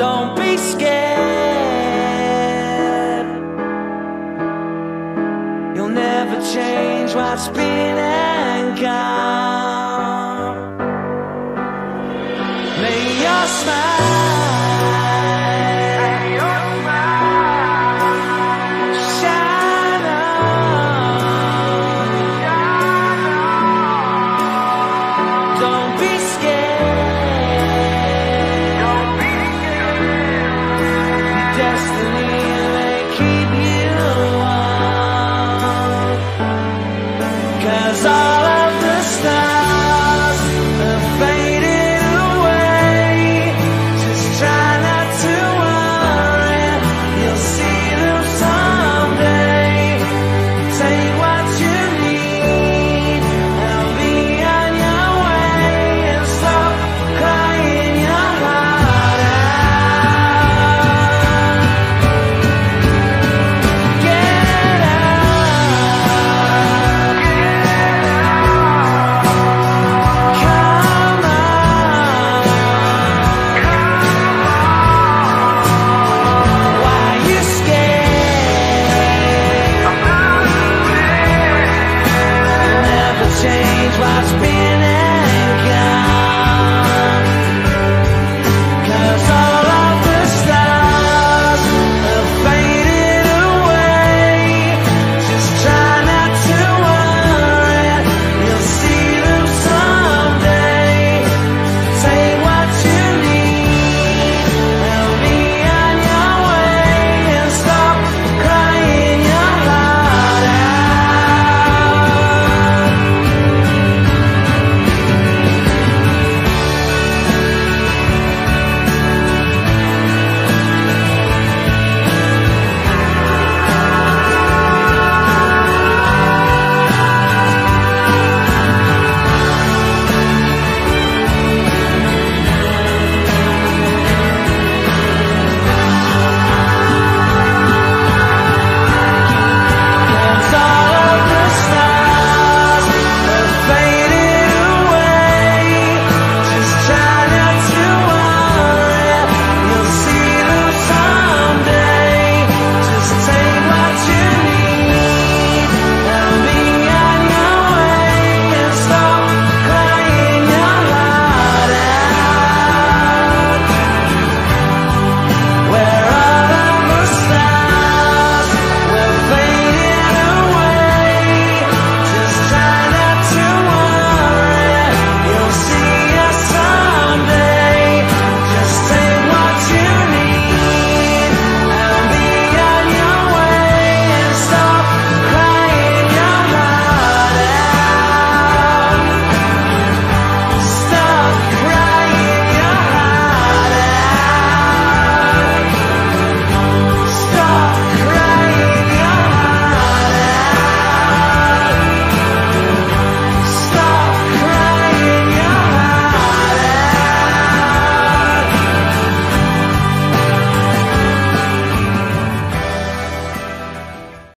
Don't be scared. You'll never change what's been and gone. May your smile.